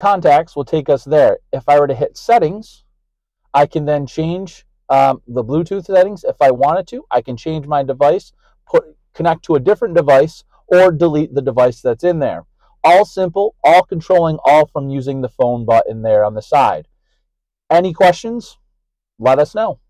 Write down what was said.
contacts will take us there. If I were to hit settings, I can then change um, the Bluetooth settings. If I wanted to, I can change my device, put connect to a different device, or delete the device that's in there. All simple, all controlling, all from using the phone button there on the side. Any questions? Let us know.